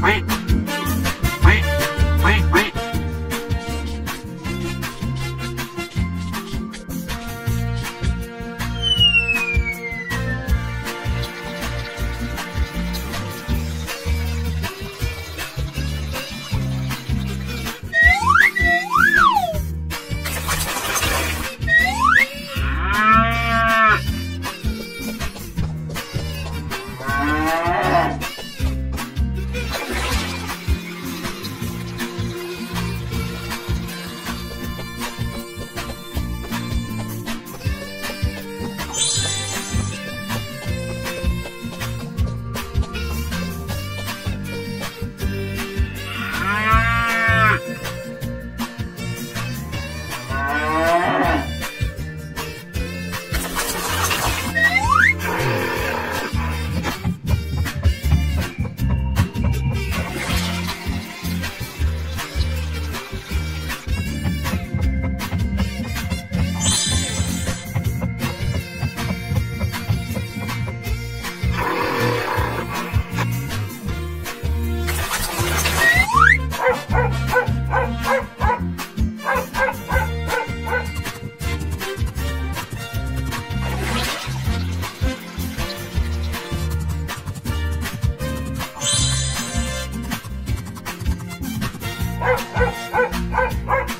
Quack. Ah!